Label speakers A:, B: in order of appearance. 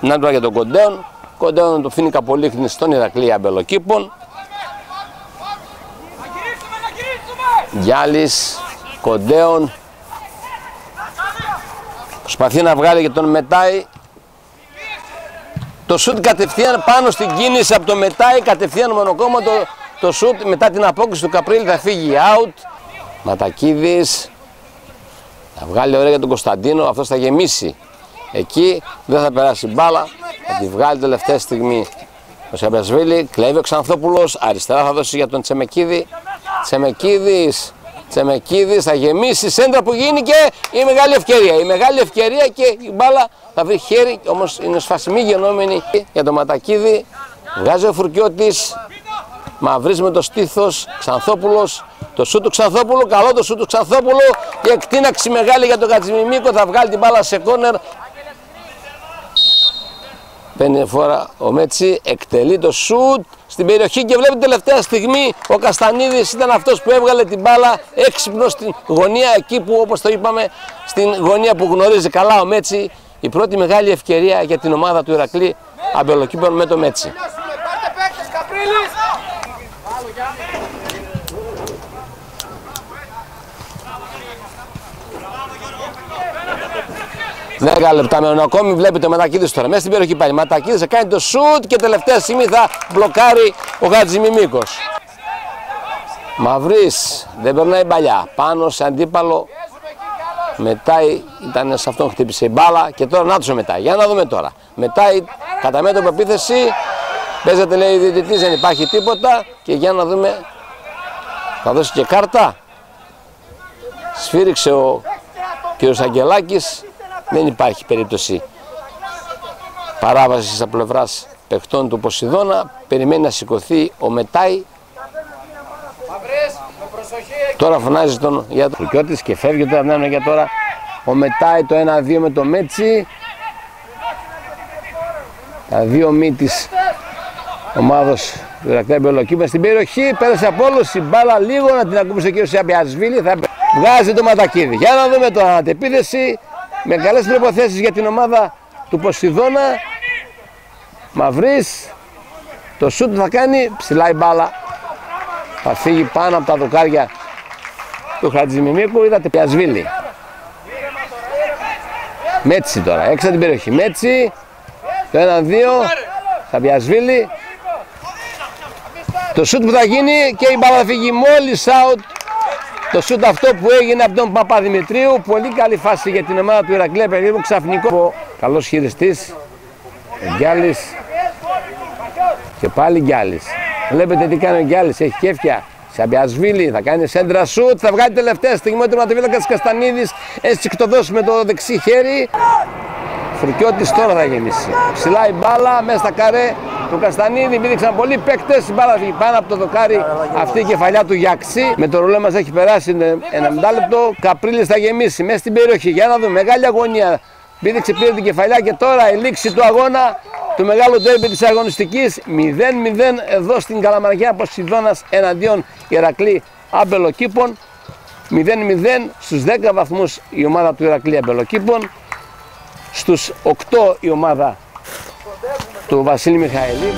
A: Να τώρα για τον Κοντέον. Κοντέον το φίνει Καπολίχνη στον Ηρακλή Αμπελοκήπων. Γιάλης, Κοντέον. Προσπαθεί να βγάλει και τον Μετάι. Το σουτ κατευθείαν πάνω στην κίνηση από το Μετάι, κατευθείαν μονοκόμματο. Το σουτ μετά την απόκριση του Καπρίλη θα φύγει out. Ματακίδης. Θα βγάλει ωραία για τον Κωνσταντίνο, αυτός θα γεμίσει. Εκεί δεν θα περάσει μπάλα, θα τη βγάλει τελευταία στιγμή ο Σεμπεσβίλη, κλέβει ο Ξανθόπουλος, αριστερά θα δώσει για τον Τσεμεκίδη. Τσεμεκίδης, Τσεμεκίδης θα γεμίσει σέντρα που γίνει και η μεγάλη ευκαιρία. Η μεγάλη ευκαιρία και η μπάλα θα βρει χέρι, όμως είναι σφασιμή γενόμενη για τον Ματακίδη. Βγάζει ο Φουρκιώτης, Μαυρής με το στήθος, Ξανθόπουλος, το σου του Ξανθόπουλου, καλό το σου του Ξανθόπουλου και εκτείναξη μεγάλη για τον Κατζημιμίκο, θα βγάλει την μπάλα σε κόνερ. Παίρνει φορά. Ο Μέτσι, εκτελεί το σουτ στην περιοχή και βλέπει τελευταία στιγμή ο Καστανίδης ήταν αυτός που έβγαλε την μπάλα έξυπνο στην γωνία εκεί που όπως το είπαμε στην γωνία που γνωρίζει καλά ο Μέτσι. Η πρώτη μεγάλη ευκαιρία για την ομάδα του Ηρακλή Αμπελοκύπων με το Μέτσι. Δέκα λεπτά με ακόμη βλέπετε ο Ματακίδης τώρα μέσα στην περιοχή πάλι. Ματακίδης θα κάνει το σουτ και τελευταία στιγμή θα μπλοκάρει ο Γατζημιμίκος. Μαυρής δεν περνάει μπαλιά. Πάνω σε αντίπαλο μετά ήταν σε αυτόν χτύπησε η μπάλα και τώρα να τους μετά. Για να δούμε τώρα. Μετά κατά μέτωπο επίθεση παίζεται λέει η διαιτητής δεν υπάρχει τίποτα και για να δούμε θα δώσει και κάρτα. Σφύριξε ο κ. Αγγελάκης δεν υπάρχει περίπτωση παράβασης από πλευράς παιχτών του Ποσειδώνα. Περιμένει να σηκωθεί ο Μετάι. Τώρα φωνάζει τον για τον Φουκιώτης και φεύγει τώρα ναι, για τώρα ο Μετάι το 1-2 με το Μέτσι. Τα δύο μη της ομάδος του Ηρακλέμπη Ολοκύπα στην περιοχή. Πέρασε από όλους η μπάλα λίγο να την ακούμε ο κ. Σιαμπιασβίλη. Θα βγάζει το ματακίδι. Για να δούμε τώρα αντεπίθεση με καλές προϋποθέσεις για την ομάδα του Ποσειδώνα. Μαυρής. Το σούτ θα κάνει ψηλά η μπάλα. Θα φύγει πάνω από τα δοκάρια του Χατζημιμίκου. Είδατε πιασβίλη Μέτσι τώρα έξω από την περιοχή. Μέτσι. Το 1-2 θα πιασβίλη το σούτ που θα γίνει και η μπάλα θα φύγει μόλις out το σούτ αυτό που έγινε από τον Παπαδημητρίου, πολύ καλή φάση για την ομάδα του Ηρακλέα περίπου, ξαφνικό. Καλός χειριστής, Γκιάλης και πάλι Γκιάλης. Βλέπετε τι κάνει ο Γκιάλης, έχει κέφια. Σαμπιασβίλη θα κάνει σέντρα σούτ, θα βγάλει τελευταία στιγμή ο τερματοφύλακας Καστανίδης, έτσι εκτοδώσει με το δεξί χέρι. Φρουκιώτης τώρα θα γεμίσει. Ψηλά η μπάλα, μέσα στα καρέ, του Καστανίδη. Πήδηξαν πολλοί παίκτες. Η μπάλα πάνω από το δοκάρι. Αυτή η κεφαλιά του Γιαξή. Με το ρολέ μας έχει περάσει ένα μεντάλεπτο. Καπρίλης θα γεμίσει μέσα στην περιοχή. Για να δούμε. Μεγάλη αγωνία. Πήδηξε πήρε την κεφαλιά και τώρα η λήξη του αγώνα του μεγάλου τέρμπι της αγωνιστικής 0-0 εδώ στην Καλαμαριά Ποσειδώνας εναντίον Ηρακλή Αμπελοκήπων 0-0 στους 10 βαθμούς η ομάδα του Ηρακλή Αμπελοκήπων στους 8 η ομάδα तो वासिल मिखाइली